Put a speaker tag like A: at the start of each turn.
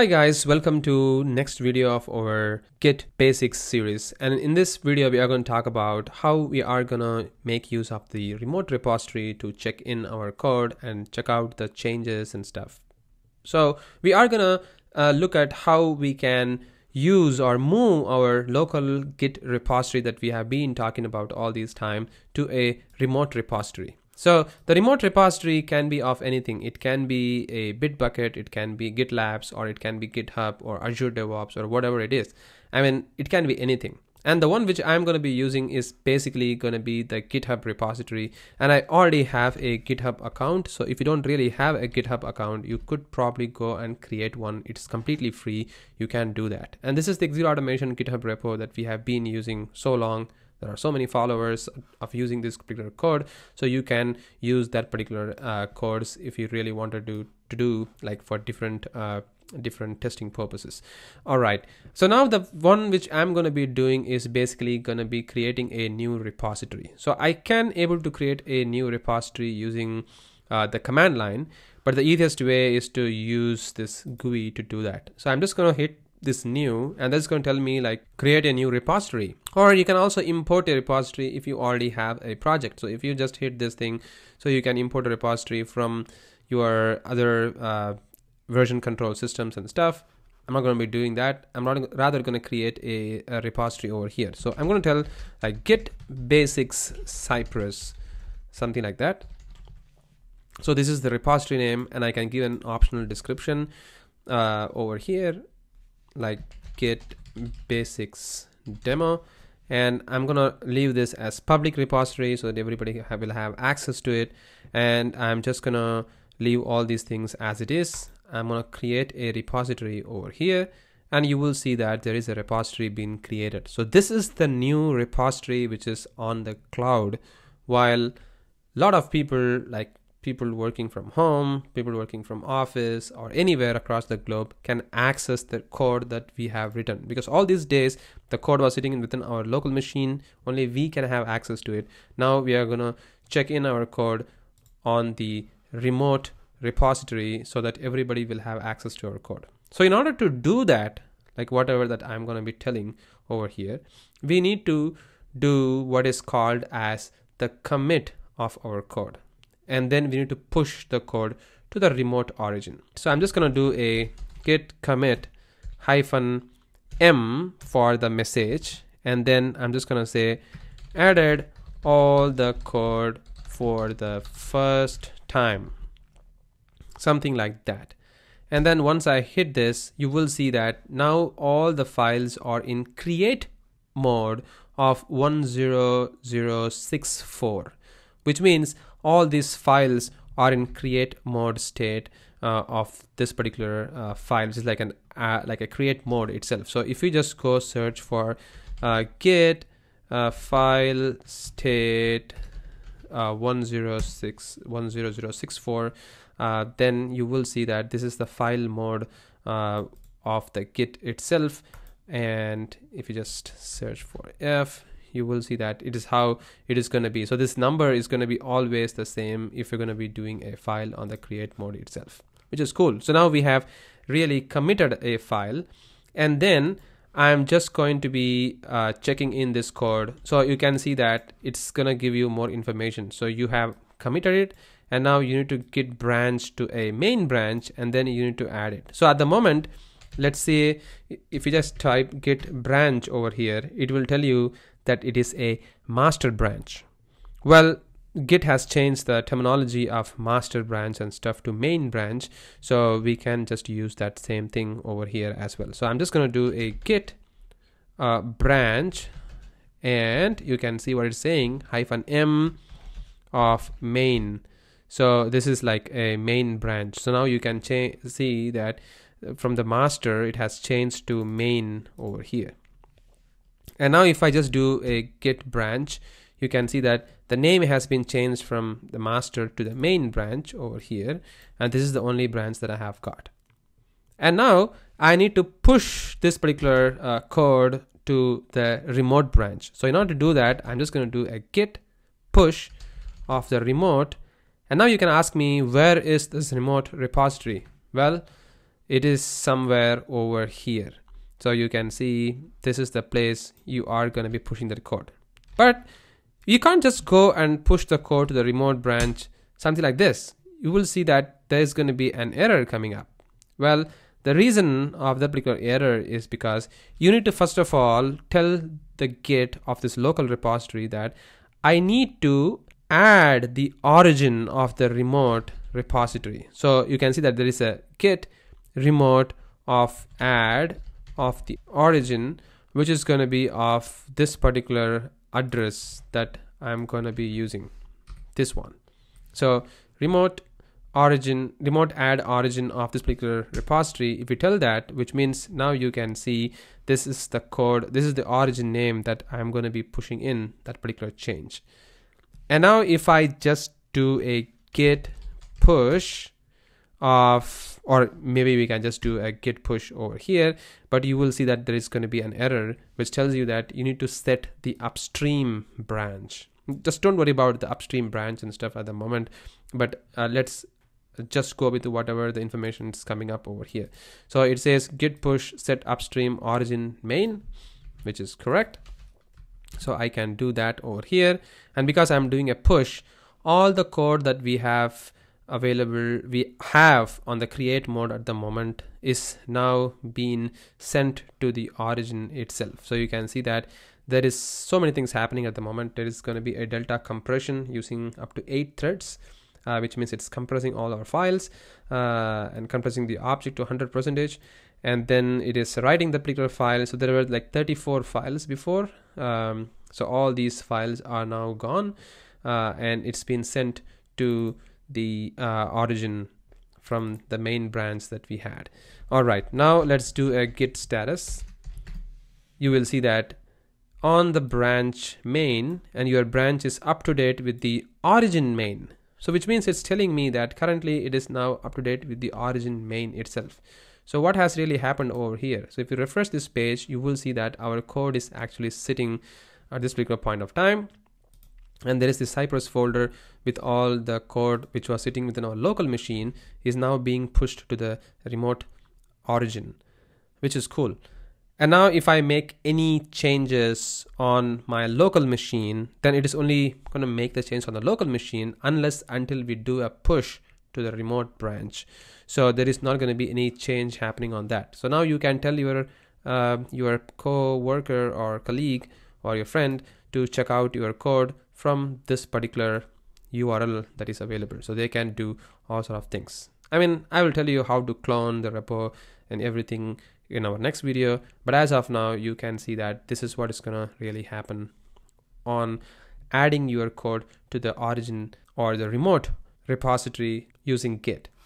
A: Hi guys, welcome to next video of our Git Basics series. And in this video, we are going to talk about how we are going to make use of the remote repository to check in our code and check out the changes and stuff. So we are going to uh, look at how we can use or move our local Git repository that we have been talking about all this time to a remote repository. So the remote repository can be of anything. It can be a Bitbucket, it can be GitLabs, or it can be GitHub or Azure DevOps or whatever it is. I mean, it can be anything. And the one which I'm going to be using is basically going to be the GitHub repository. And I already have a GitHub account. So if you don't really have a GitHub account, you could probably go and create one. It's completely free. You can do that. And this is the Execute Automation GitHub repo that we have been using so long there are so many followers of using this particular code so you can use that particular uh, codes if you really wanted to to do like for different uh, different testing purposes. All right. So now the one which i'm going to be doing is basically going to be creating a new repository. So i can able to create a new repository using uh, the command line but the easiest way is to use this GUI to do that. So i'm just going to hit this new and that's going to tell me like create a new repository. Or you can also import a repository if you already have a project. So if you just hit this thing so you can import a repository from your other uh, version control systems and stuff. I'm not going to be doing that. I'm not rather going to create a, a repository over here. So I'm going to tell like git basics cypress something like that. So this is the repository name and I can give an optional description uh, over here like git basics demo. And I'm gonna leave this as public repository so that everybody have, will have access to it. And I'm just gonna leave all these things as it is. I'm gonna create a repository over here. And you will see that there is a repository being created. So this is the new repository which is on the cloud. While a lot of people like people working from home, people working from office or anywhere across the globe can access the code that we have written. Because all these days the code was sitting within our local machine only we can have access to it. Now we are to check in our code on the remote repository so that everybody will have access to our code. So in order to do that like whatever that i'm to be telling over here we need to do what is called as the commit of our code and then we need to push the code to the remote origin. So I'm just going to do a git commit hyphen m for the message and then I'm just going to say added all the code for the first time something like that and then once I hit this you will see that now all the files are in create mode of 10064 which means all these files are in create mode state uh, of this particular uh, file which is like an uh, like a create mode itself. So if you just go search for uh, git uh, file state uh, 106 10064 then you will see that this is the file mode of the git itself. And if you just search for f you will see that it is how it is going to be. So this number is going to be always the same if you're going to be doing a file on the create mode itself which is cool. So now we have really committed a file and then I'm just going to be uh, checking in this code. So you can see that it's gonna give you more information. So you have committed it and now you need to git branch to a main branch and then you need to add it. So at the moment let's say if you just type git branch over here it will tell you that it is a master branch. Well, Git has changed the terminology of master branch and stuff to main branch. So we can just use that same thing over here as well. So I'm just going to do a git uh, branch and you can see what it's saying hyphen m of main. So this is like a main branch. So now you can see that from the master, it has changed to main over here. And now if I just do a git branch, you can see that the name has been changed from the master to the main branch over here. And this is the only branch that I have got. And now I need to push this particular uh, code to the remote branch. So in order to do that, I'm just going to do a git push of the remote. And now you can ask me, where is this remote repository? Well, it is somewhere over here so you can see this is the place you are going to be pushing that code. But you can't just go and push the code to the remote branch something like this. You will see that there's going to be an error coming up. Well the reason of the particular error is because you need to first of all tell the git of this local repository that I need to add the origin of the remote repository. So you can see that there is a git remote of add of the origin which is going to be of this particular address that I'm going to be using this one. So remote origin remote add origin of this particular repository if you tell that which means now you can see this is the code this is the origin name that i'm going to be pushing in that particular change and now if i just do a git push of or maybe we can just do a git push over here but you will see that there is going to be an error which tells you that you need to set the upstream branch. Just don't worry about the upstream branch and stuff at the moment but uh, let's just go with whatever the information is coming up over here. So it says git push set upstream origin main which is correct. So i can do that over here. And because i'm doing a push all the code that we have available we have on the create mode at the moment is now being sent to the origin itself. So you can see that there is so many things happening at the moment. There is going to be a delta compression using up to eight threads uh, which means it's compressing all our files uh, and compressing the object to 100 percentage. And then it is writing the particular file. So there were like 34 files before. Um, so all these files are now gone uh, and it's been sent to the uh, origin from the main branch that we had all right now let's do a git status you will see that on the branch main and your branch is up to date with the origin main so which means it's telling me that currently it is now up to date with the origin main itself. So what has really happened over here? So if you refresh this page, you will see that our code is actually sitting at this particular point of time. And there is this Cypress folder with all the code which was sitting within our local machine is now being pushed to the remote origin, which is cool. And now if I make any changes on my local machine, then it is only going to make the change on the local machine unless until we do a push to the remote branch. So there is not going to be any change happening on that. So now you can tell your uh, your co-worker or colleague or your friend to check out your code from this particular URL that is available. So they can do all sort of things. I mean, I will tell you how to clone the repo and everything in our next video but as of now you can see that this is what is gonna really happen on adding your code to the origin or the remote repository using git